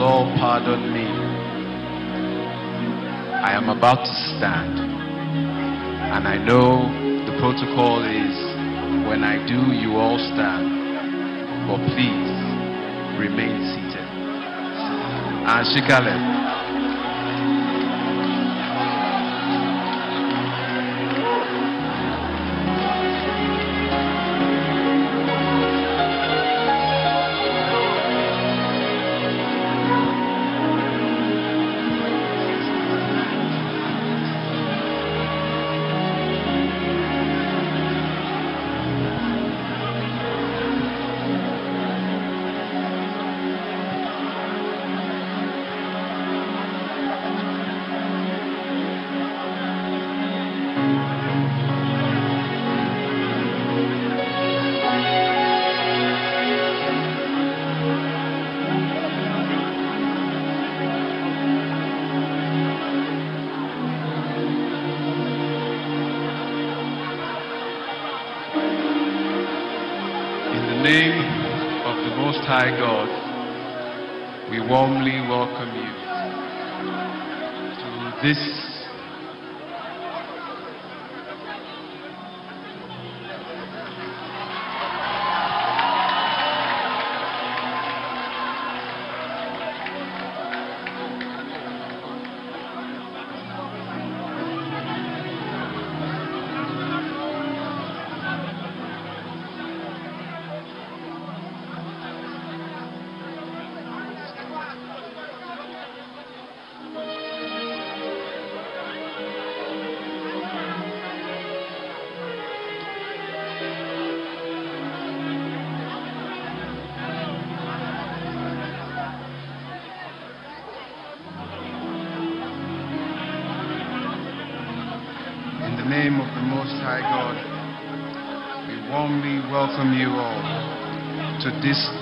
all pardon me. I am about to stand. And I know the protocol is when I do, you all stand. But please remain seated. And Shikale. Warmly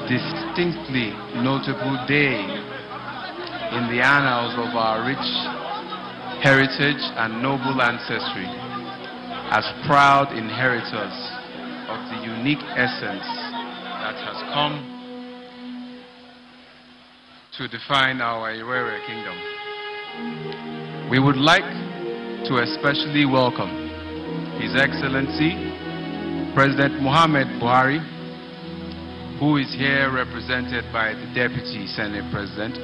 distinctly notable day in the annals of our rich heritage and noble ancestry as proud inheritors of the unique essence that has come to define our Iwere kingdom. We would like to especially welcome His Excellency President Muhammad Buhari who is here represented by the Deputy Senate President.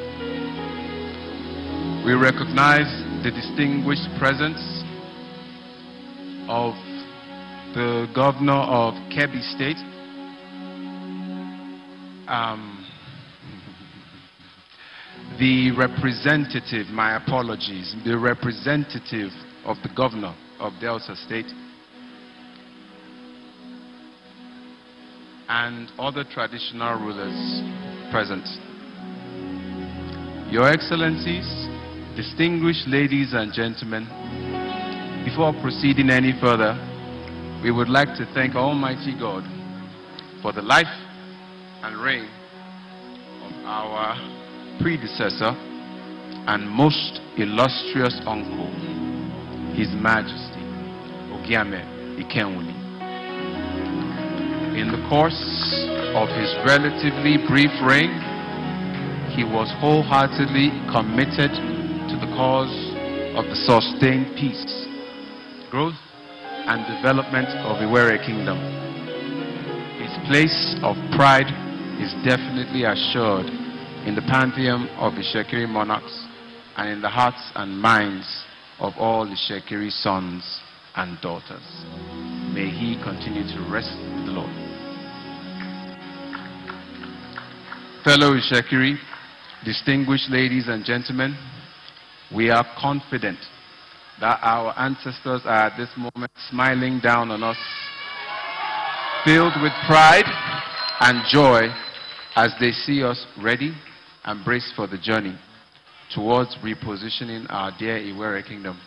We recognize the distinguished presence of the Governor of Kebbi State, um, the representative, my apologies, the representative of the Governor of Delta State, and other traditional rulers present. Your Excellencies, distinguished ladies and gentlemen, before proceeding any further, we would like to thank Almighty God for the life and reign of our predecessor and most illustrious uncle, His Majesty Ogiame Ikenwoli in the course of his relatively brief reign, he was wholeheartedly committed to the cause of the sustained peace, growth, and development of Iwere Kingdom. His place of pride is definitely assured in the pantheon of the Shekiri monarchs and in the hearts and minds of all the Shekiri sons and daughters. May he continue to rest Fellow Itsekiri, distinguished ladies and gentlemen, we are confident that our ancestors are at this moment smiling down on us, filled with pride and joy as they see us ready and braced for the journey towards repositioning our dear Iwere kingdom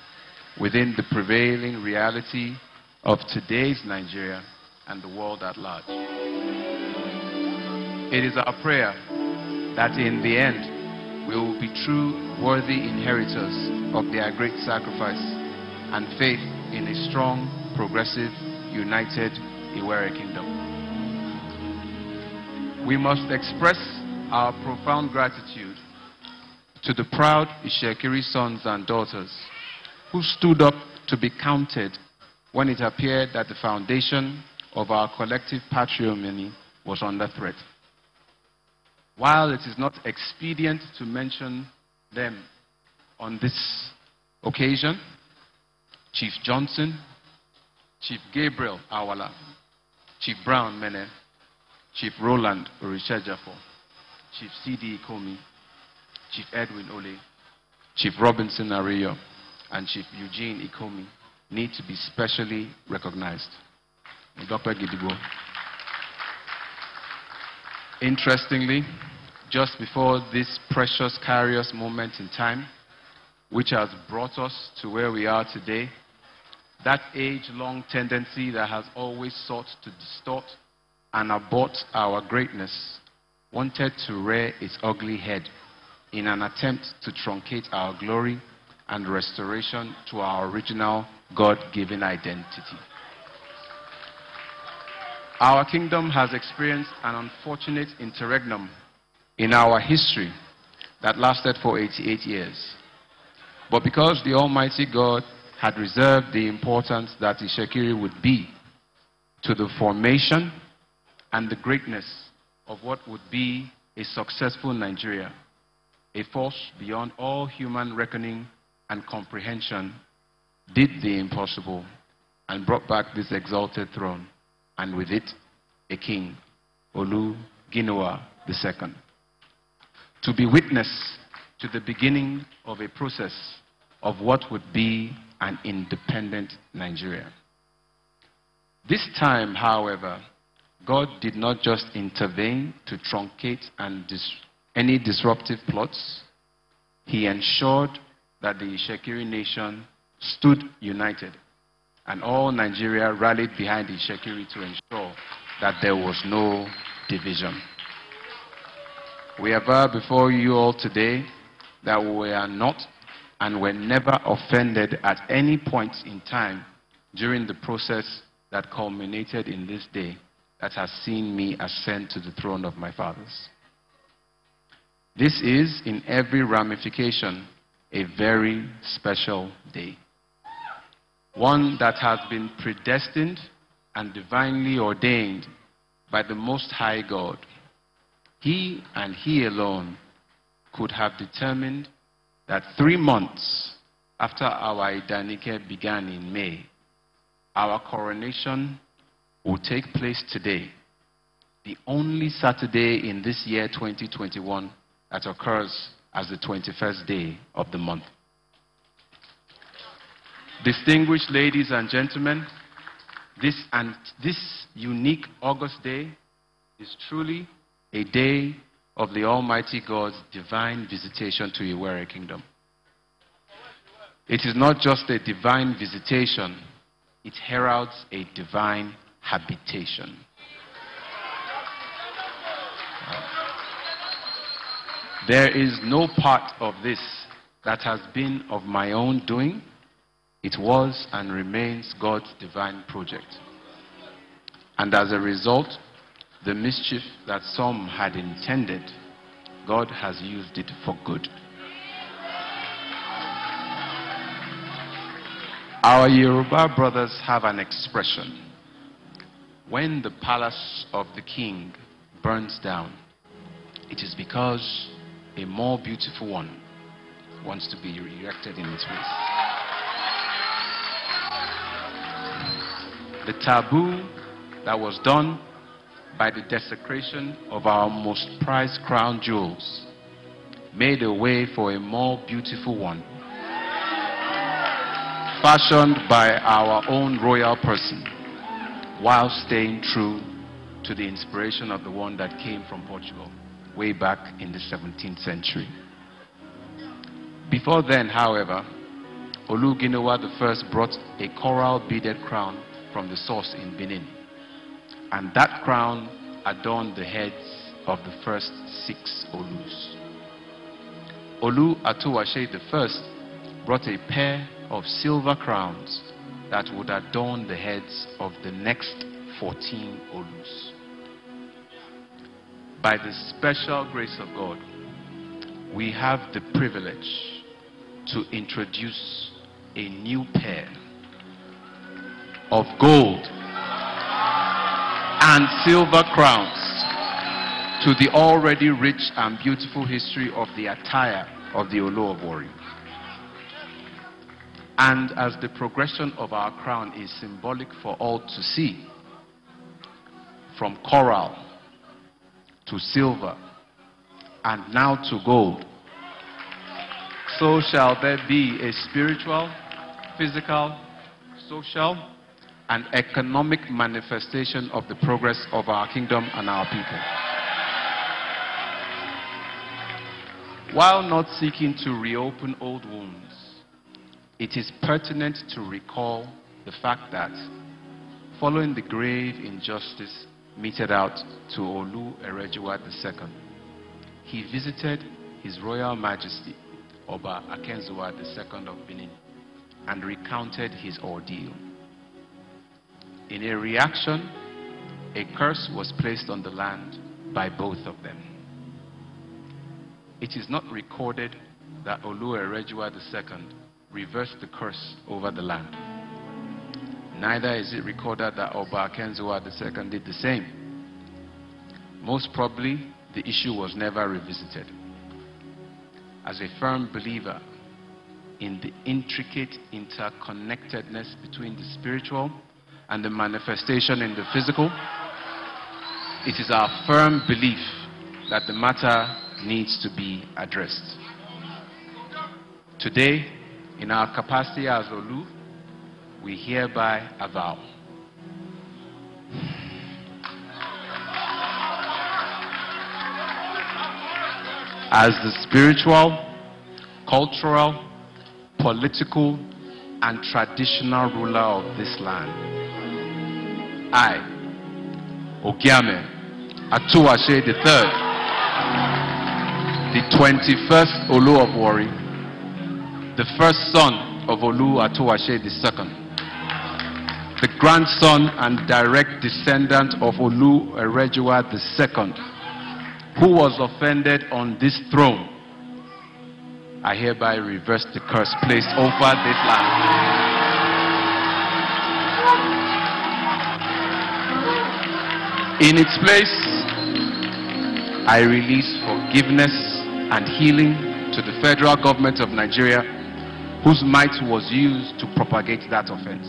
within the prevailing reality of today's Nigeria and the world at large. It is our prayer that in the end we will be true, worthy inheritors of their great sacrifice and faith in a strong, progressive, united Iwere kingdom. We must express our profound gratitude to the proud Itsekiri sons and daughters who stood up to be counted when it appeared that the foundation of our collective patrimony was under threat. While it is not expedient to mention them on this occasion, Chief Johnson, Chief Gabriel Awala, Chief Brown Mene, Chief Roland Oritsejafor, Chief C.D. Komi, Chief Edwin Ole, Chief Robinson Ariyo, and Chief Eugene Ikomi need to be specially recognized. Dr. Gidigo. Interestingly, just before this precious, curious moment in time, which has brought us to where we are today, that age-long tendency that has always sought to distort and abort our greatness wanted to rear its ugly head in an attempt to truncate our glory and restoration to our original God-given identity. Our kingdom has experienced an unfortunate interregnum in our history that lasted for 88 years. But because the Almighty God had reserved the importance that Itsekiri would be to the formation and the greatness of what would be a successful Nigeria, a force beyond all human reckoning and comprehension, did the impossible and brought back this exalted throne, and with it, a king, Olu Ginuwa II, to be witness to the beginning of a process of what would be an independent Nigeria. This time, however, God did not just intervene to truncate dis any disruptive plots. He ensured that the Shekiri nation stood united and all Nigeria rallied behind the Shekiri to ensure that there was no division. We aver before you all today that we are not and were never offended at any point in time during the process that culminated in this day that has seen me ascend to the throne of my fathers. This is, in every ramification, a very special day. One that has been predestined and divinely ordained by the Most High God. He and He alone could have determined that three months after our Idanike began in May, our coronation will take place today, the only Saturday in this year 2021 that occurs as the 21st day of the month. Distinguished ladies and gentlemen, this, and this unique August day is truly a day of the Almighty God's divine visitation to Iwere Kingdom. It is not just a divine visitation, it heralds a divine habitation. There is no part of this that has been of my own doing. It was and remains God's divine project. And as a result, the mischief that some had intended, God has used it for good. Our Yoruba brothers have an expression. When the palace of the king burns down, it is because a more beautiful one wants to be erected in its place. The taboo that was done by the desecration of our most prized crown jewels made a way for a more beautiful one fashioned by our own royal person while staying true to the inspiration of the one that came from Portugal way back in the 17th century. Before then, however, Olu Ginuwa I brought a coral beaded crown from the source in Benin. And that crown adorned the heads of the first six Olus. Olu Atuwatse I brought a pair of silver crowns that would adorn the heads of the next 14 Olus by the special grace of God, we have the privilege to introduce a new pair of gold and silver crowns to the already rich and beautiful history of the attire of the Olu of Warri. And as the progression of our crown is symbolic for all to see, from coral to silver and now to gold, so shall there be a spiritual, physical, social, and economic manifestation of the progress of our kingdom and our people. While not seeking to reopen old wounds, it is pertinent to recall the fact that following the grave injustice meted out to Olu Erejuwa II, he visited His Royal Majesty Oba Akenzua II of Benin and recounted his ordeal. In a reaction, a curse was placed on the land by both of them. It is not recorded that Olu Erejuwa II reversed the curse over the land. Neither is it recorded that Oba Akenzua II did the same. Most probably, the issue was never revisited. As a firm believer in the intricate interconnectedness between the spiritual and the manifestation in the physical, it is our firm belief that the matter needs to be addressed. Today, in our capacity as Olu, we hereby avow. As the spiritual, cultural, political, and traditional ruler of this land, I, Ogiame Atuwatse III, the 21st Olu of Warri, the first son of Olu Atuwatse II, the grandson and direct descendant of Olu Erejuwa II, who was offended on this throne, I hereby reverse the curse placed over this land. In its place, I release forgiveness and healing to the federal government of Nigeria whose might was used to propagate that offense.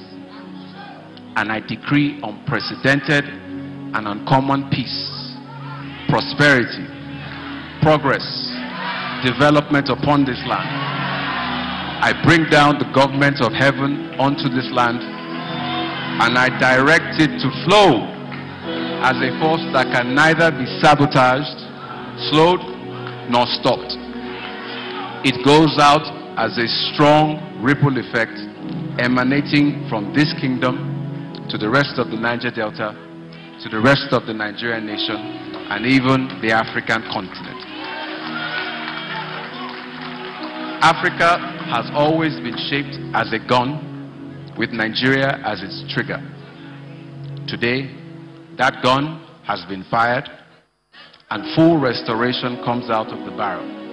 And I decree unprecedented and uncommon peace, prosperity, progress, development upon this land. I bring down the government of heaven onto this land and I direct it to flow as a force that can neither be sabotaged, slowed, nor stopped. It goes out as a strong ripple effect emanating from this kingdom to the rest of the Niger Delta, to the rest of the Nigerian nation, and even the African continent. Africa has always been shaped as a gun with Nigeria as its trigger. Today, that gun has been fired and full restoration comes out of the barrel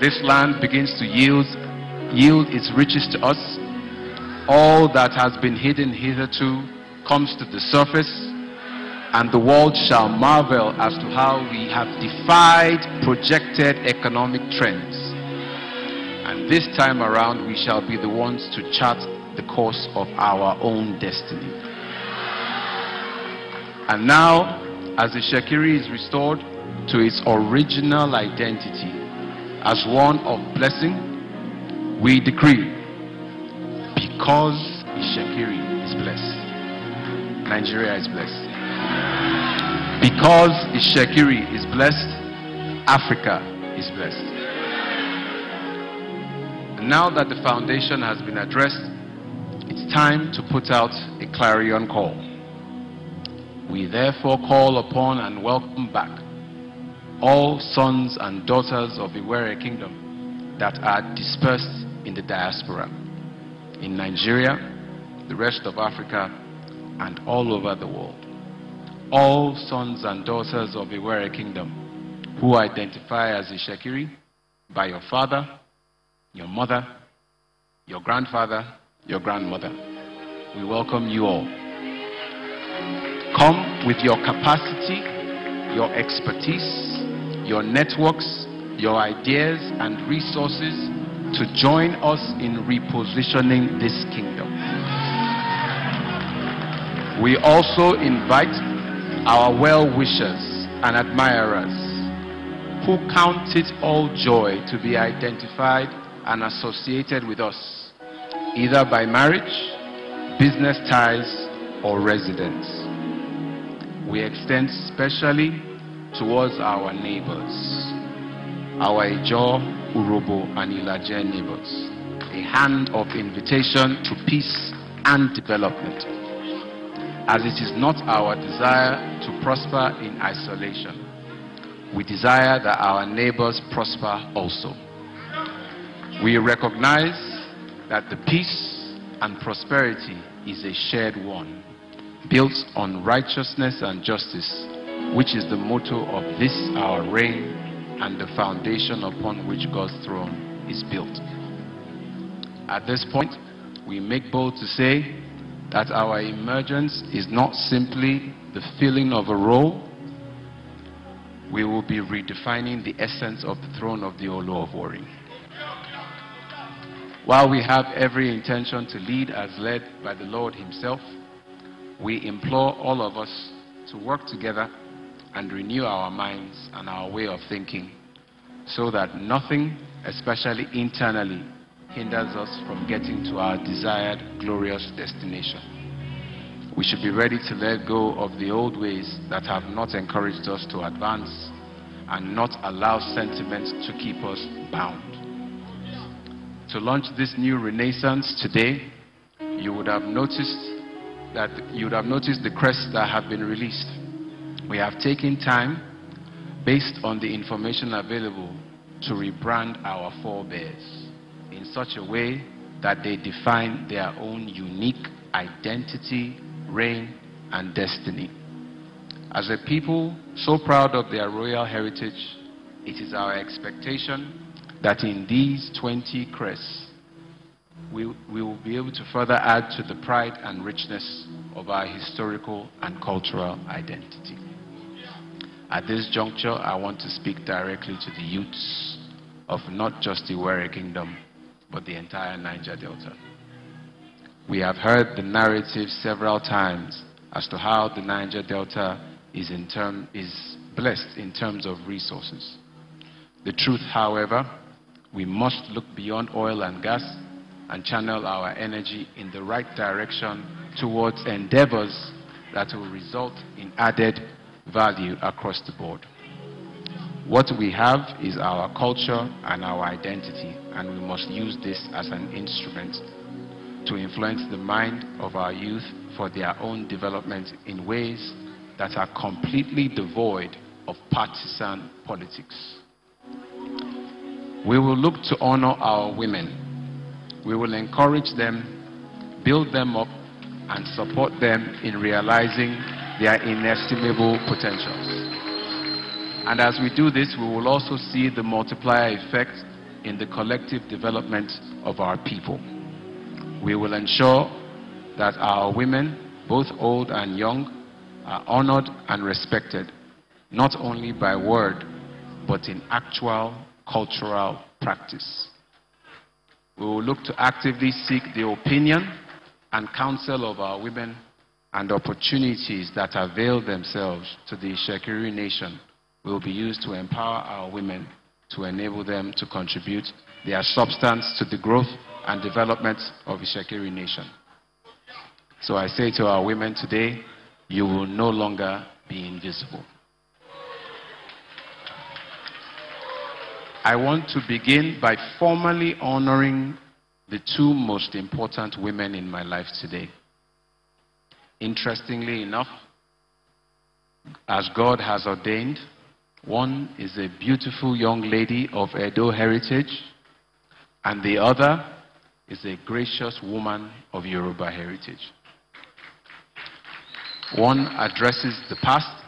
this land begins to yield, yield its riches to us. All that has been hidden hitherto comes to the surface, and the world shall marvel as to how we have defied projected economic trends. And this time around, we shall be the ones to chart the course of our own destiny. And now, as the Shekiri is restored to its original identity, as one of blessing, we decree because Itsekiri is blessed, Nigeria is blessed. Because Itsekiri is blessed, Africa is blessed. Now that the foundation has been addressed, it's time to put out a clarion call. We therefore call upon and welcome back all sons and daughters of the Iwere Kingdom that are dispersed in the diaspora, in Nigeria, the rest of Africa, and all over the world. All sons and daughters of the Iwere Kingdom who identify as a Shekiri by your father, your mother, your grandfather, your grandmother. We welcome you all. Come with your capacity, your expertise, your networks, your ideas and resources to join us in repositioning this kingdom. We also invite our well-wishers and admirers who count it all joy to be identified and associated with us, either by marriage, business ties, or residence. We extend specially towards our neighbors, our Ijaw, Urhobo, and Ilaje neighbors, a hand of invitation to peace and development. As it is not our desire to prosper in isolation, we desire that our neighbors prosper also. We recognize that the peace and prosperity is a shared one, built on righteousness and justice, which is the motto of this our reign and the foundation upon which God's throne is built. At this point, we make bold to say that our emergence is not simply the filling of a role, we will be redefining the essence of the throne of the Olu of Warri. While we have every intention to lead as led by the Lord Himself, we implore all of us to work together and renew our minds and our way of thinking so that nothing, especially internally, hinders us from getting to our desired glorious destination. We should be ready to let go of the old ways that have not encouraged us to advance and not allow sentiments to keep us bound to launch this new renaissance today, you would have noticed that you would have noticed the crests that have been released. We have taken time based on the information available to rebrand our forebears in such a way that they define their own unique identity, reign, and destiny. As a people so proud of their royal heritage, it is our expectation that in these 20 crests, we, we will be able to further add to the pride and richness of our historical and cultural identity. At this juncture, I want to speak directly to the youths of not just the Warri Kingdom, but the entire Niger Delta. We have heard the narrative several times as to how the Niger Delta is, in term, is blessed in terms of resources. The truth, however, we must look beyond oil and gas and channel our energy in the right direction towards endeavors that will result in added value across the board. What we have is our culture and our identity, and we must use this as an instrument to influence the mind of our youth for their own development in ways that are completely devoid of partisan politics. We will look to honor our women. We will encourage them, build them up, and support them in realizing their inestimable potentials. And as we do this, we will also see the multiplier effect in the collective development of our people. We will ensure that our women, both old and young, are honored and respected, not only by word, but in actual cultural practice. We will look to actively seek the opinion and counsel of our women and opportunities that avail themselves to the Shekiri nation will be used to empower our women to enable them to contribute their substance to the growth and development of the Shekiri nation. So I say to our women today, you will no longer be invisible. I want to begin by formally honoring the two most important women in my life today. Interestingly enough, as God has ordained, one is a beautiful young lady of Edo heritage, and the other is a gracious woman of Yoruba heritage. One addresses the past,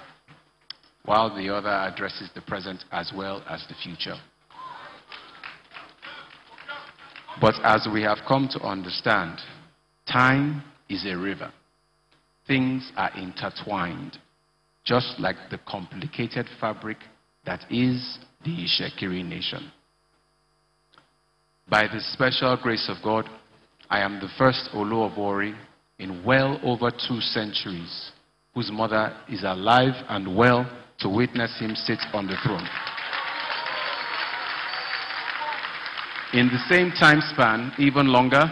while the other addresses the present as well as the future. But as we have come to understand, time is a river. Things are intertwined, just like the complicated fabric that is the Itsekiri nation. By the special grace of God, I am the first Olu of Warri in well over two centuries whose mother is alive and well to witness him sit on the throne. In the same time span, even longer,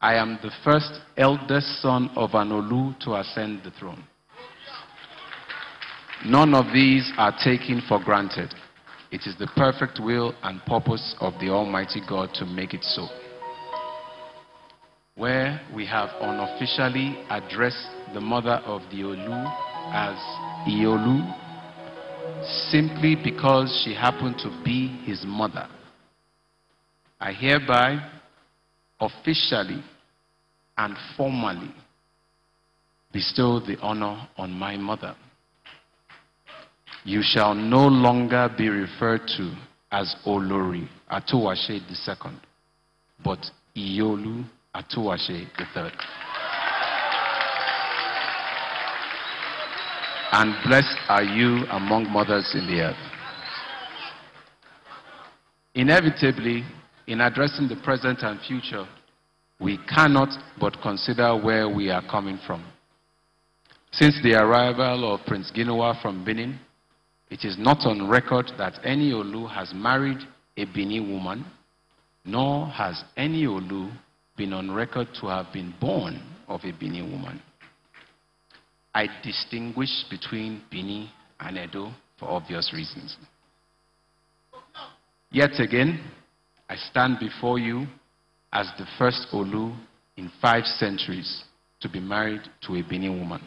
I am the first eldest son of an Olu to ascend the throne. None of these are taken for granted. It is the perfect will and purpose of the Almighty God to make it so. Where we have unofficially addressed the mother of the Olu as Iolu, simply because she happened to be his mother. I hereby officially and formally bestow the honor on my mother. You shall no longer be referred to as Olori Atuwatse II, but Iolu Atuwatse III. And blessed are you among mothers in the earth. Inevitably, in addressing the present and future, we cannot but consider where we are coming from. Since the arrival of Prince Ginuwa from Benin, it is not on record that any Olu has married a Bini woman, nor has any Olu been on record to have been born of a Bini woman. I distinguish between Bini and Edo for obvious reasons. Yet again, I stand before you as the first Olu in five centuries to be married to a Bini woman.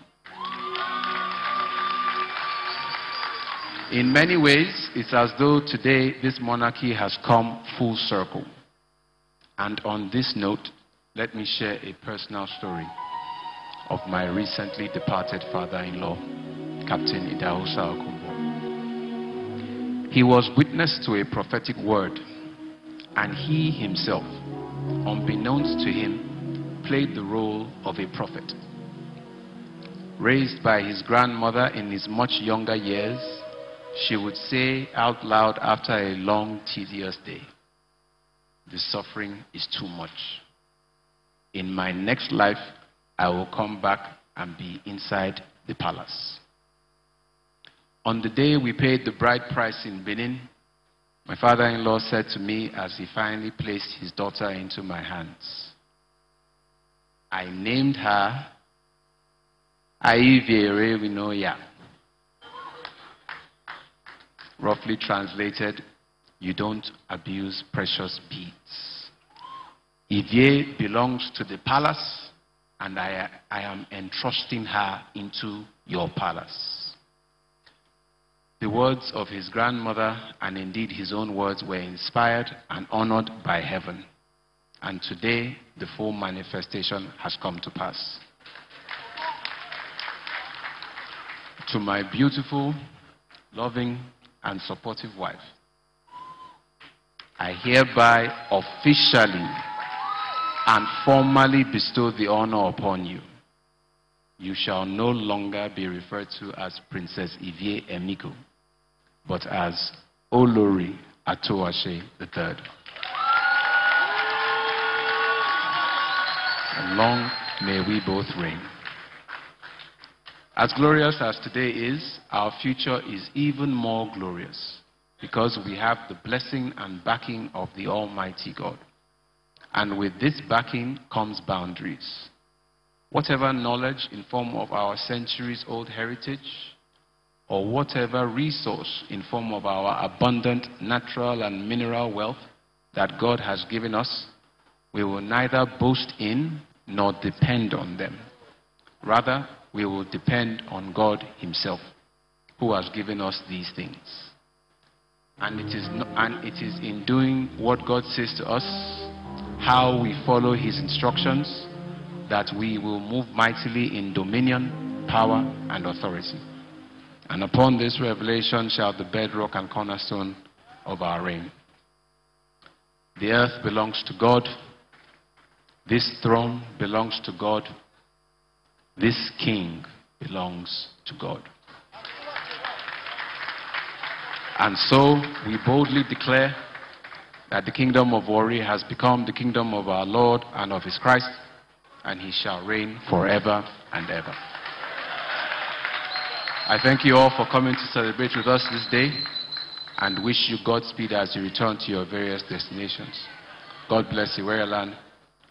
In many ways, it's as though today this monarchy has come full circle. And on this note, let me share a personal story of my recently departed father-in-law, Captain Idahosa Okunbo. He was witness to a prophetic word, and he himself, unbeknownst to him, played the role of a prophet. Raised by his grandmother in his much younger years, she would say out loud after a long, tedious day, The suffering is too much. In my next life, I will come back and be inside the palace. On the day we paid the bride price in Benin, my father in law said to me as he finally placed his daughter into my hands, I named her Aiviere Winoya roughly translated, you don't abuse precious beads. Ivie belongs to the palace, and I, I am entrusting her into your palace. The words of his grandmother, and indeed his own words, were inspired and honored by heaven. And today, the full manifestation has come to pass. To my beautiful, loving, and supportive wife, I hereby officially and formally bestow the honor upon you. You shall no longer be referred to as Princess Ivie Emiko, but as Olori Atuwatse III. And long may we both reign. As glorious as today is, our future is even more glorious because we have the blessing and backing of the Almighty God. And with this backing comes boundaries. Whatever knowledge in form of our centuries old heritage, or whatever resource in form of our abundant natural and mineral wealth that God has given us, we will neither boast in nor depend on them. Rather, we will depend on God Himself, who has given us these things. And it is, and it is in doing what God says to us, how we follow His instructions, that we will move mightily in dominion, power, and authority. And upon this revelation shall the bedrock and cornerstone of our reign. The earth belongs to God. This throne belongs to God. This king belongs to God. And so we boldly declare that the kingdom of Warri has become the kingdom of our Lord and of his Christ, and he shall reign forever and ever. I thank you all for coming to celebrate with us this day and wish you Godspeed as you return to your various destinations. God bless Iwereland.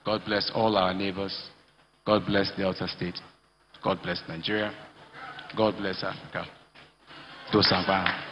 God bless all our neighbors. God bless Delta State. God bless Nigeria. God bless Africa. Dosamba.